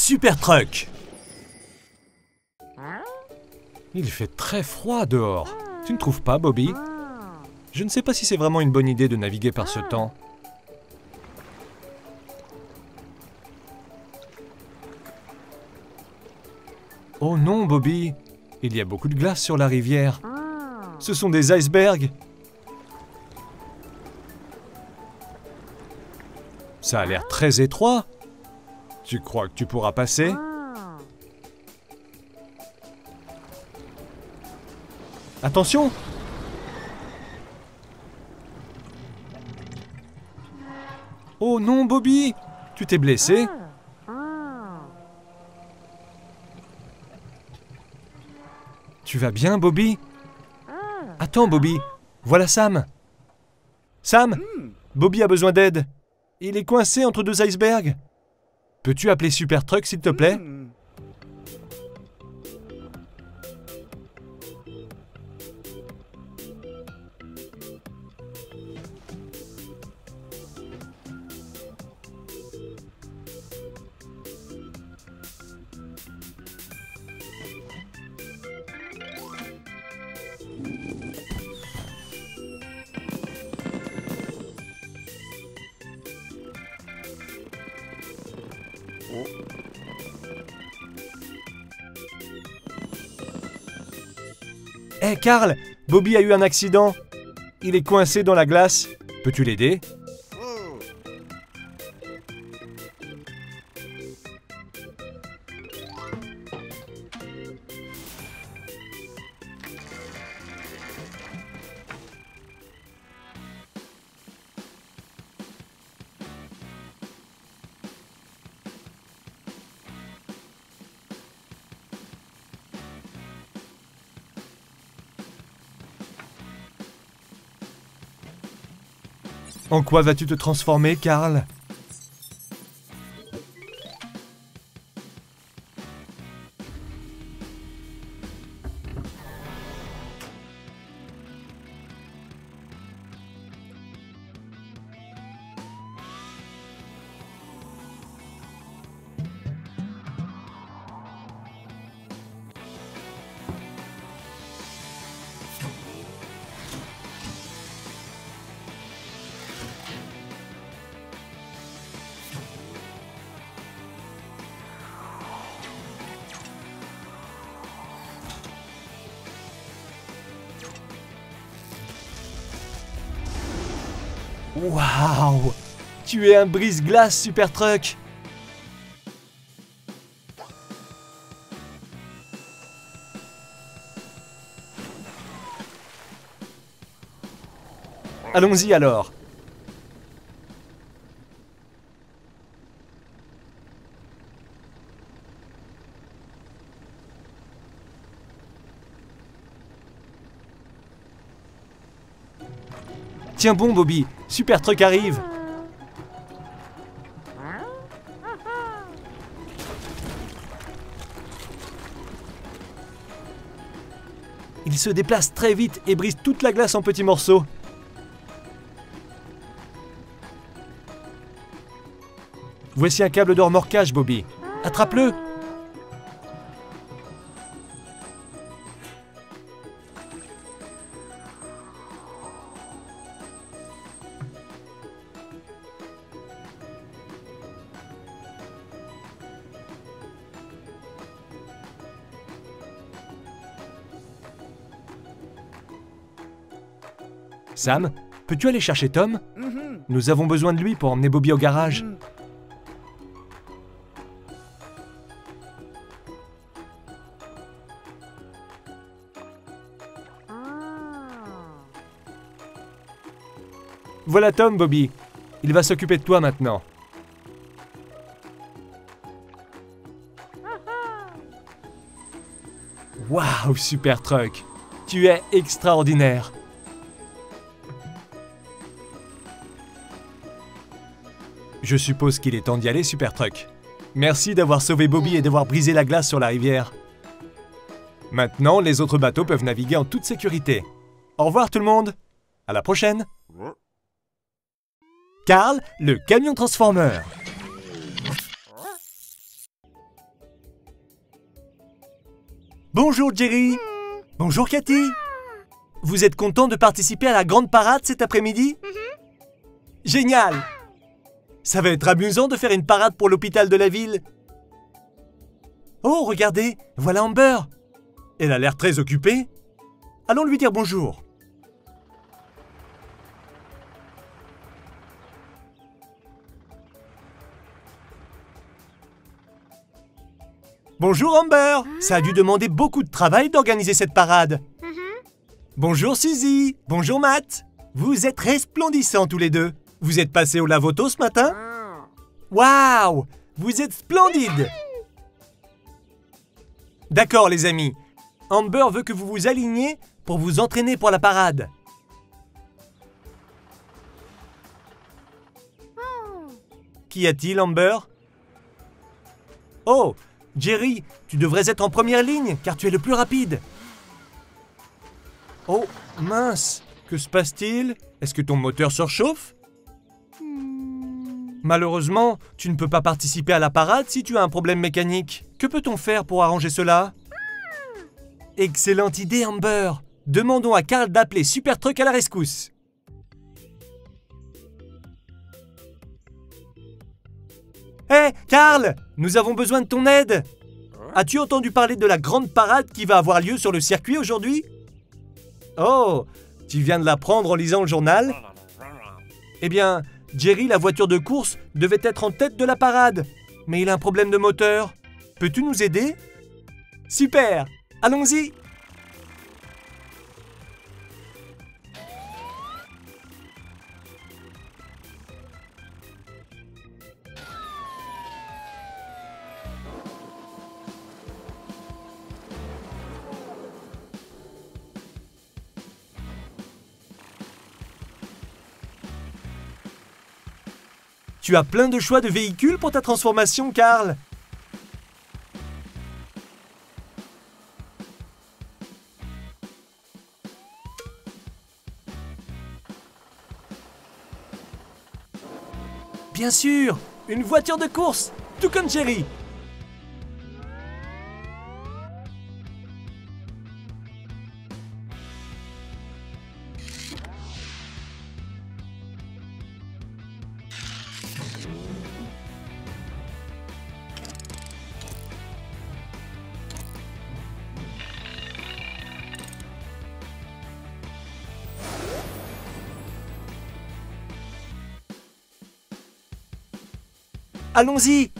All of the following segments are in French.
Super Truck Il fait très froid dehors. Tu ne trouves pas, Bobby? Je ne sais pas si c'est vraiment une bonne idée de naviguer par ce temps. Oh non, Bobby Il y a beaucoup de glace sur la rivière. Ce sont des icebergs Ça a l'air très étroit. Tu crois que tu pourras passer Attention Oh non, Bobby Tu t'es blessé Tu vas bien, Bobby Attends, Bobby. Voilà Sam. Sam Bobby a besoin d'aide. Il est coincé entre deux icebergs. Peux-tu appeler Super Truck, s'il te plaît? Hé, Carl Bobby a eu un accident. Il est coincé dans la glace. Peux-tu l'aider? En quoi vas-tu te transformer, Carl Waouh. Tu es un brise-glace, Super Truck Allons-y alors Tiens bon, Bobby, Super Truck arrive Il se déplace très vite et brise toute la glace en petits morceaux. Voici un câble de remorquage, Bobby. Attrape-le Sam, peux-tu aller chercher Tom Nous avons besoin de lui pour emmener Bobby au garage. Voilà Tom, Bobby. Il va s'occuper de toi maintenant. Waouh, super truck. Tu es extraordinaire. Je suppose qu'il est temps d'y aller, Super Truck. Merci d'avoir sauvé Bobby et d'avoir brisé la glace sur la rivière. Maintenant, les autres bateaux peuvent naviguer en toute sécurité. Au revoir tout le monde. À la prochaine. Carl, le camion transformeur. Bonjour Jerry. Bonjour Cathy. Vous êtes content de participer à la grande parade cet après-midi? Génial Ça va être amusant de faire une parade pour l'hôpital de la ville. Oh, regardez, voilà Amber. Elle a l'air très occupée. Allons lui dire bonjour. Bonjour Amber Ça a dû demander beaucoup de travail d'organiser cette parade. Bonjour Suzy Bonjour Matt Vous êtes resplendissants tous les deux. Vous êtes passés au lavoto ce matin? Waouh! Vous êtes splendides D'accord les amis. Amber veut que vous vous aligniez pour vous entraîner pour la parade. Qu'y a-t-il Amber? Oh Jerry, tu devrais être en première ligne car tu es le plus rapide. Oh, mince. Que se passe-t-il? Est-ce que ton moteur surchauffe Malheureusement, tu ne peux pas participer à la parade si tu as un problème mécanique. Que peut-on faire pour arranger cela? Excellente idée, Amber. Demandons à Carl d'appeler Super Truck à la rescousse. Hé, Carl Nous avons besoin de ton aide. As-tu entendu parler de la grande parade qui va avoir lieu sur le circuit aujourd'hui? Oh! Tu viens de l'apprendre en lisant le journal? Eh bien, Jerry, la voiture de course, devait être en tête de la parade. Mais il a un problème de moteur. Peux-tu nous aider? Super Allons-y Tu as plein de choix de véhicules pour ta transformation, Karl. Bien sûr, une voiture de course, tout comme Jerry. Allons-y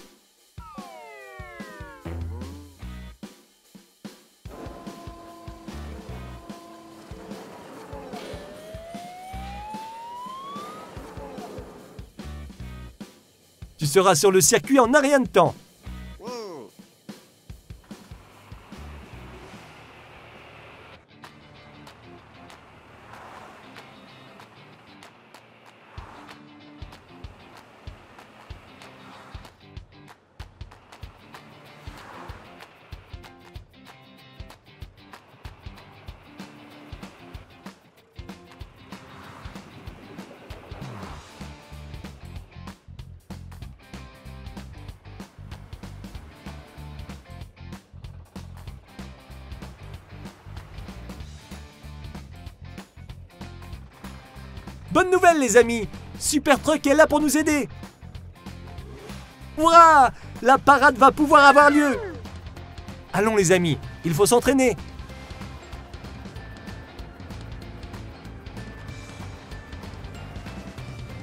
Tu seras sur le circuit en rien de temps. Bonne nouvelle les amis. Super Truck est là pour nous aider. Ouah La parade va pouvoir avoir lieu. Allons les amis, il faut s'entraîner.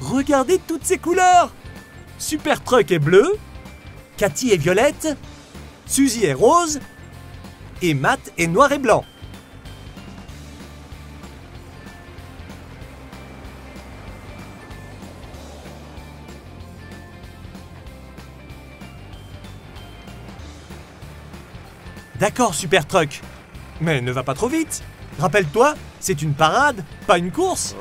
Regardez toutes ces couleurs. Super Truck est bleu, Cathy est violette, Suzy est rose, et Matt est noir et blanc. D'accord, Super Truck. Mais ne va pas trop vite. Rappelle-toi, c'est une parade, pas une course.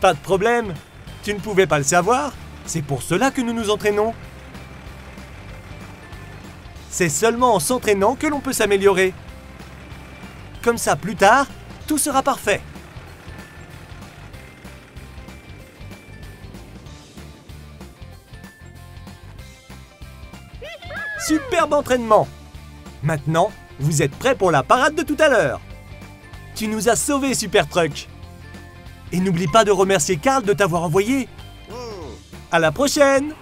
Pas de problème. Tu ne pouvais pas le savoir. C'est pour cela que nous nous entraînons. C'est seulement en s'entraînant que l'on peut s'améliorer. Comme ça, plus tard, tout sera parfait. Superbe entraînement Maintenant, Vous êtes prêts pour la parade de tout à l'heure. Tu nous as sauvés, Super Truck. Et n'oublie pas de remercier Karl de t'avoir envoyé. À la prochaine